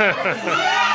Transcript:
yeah!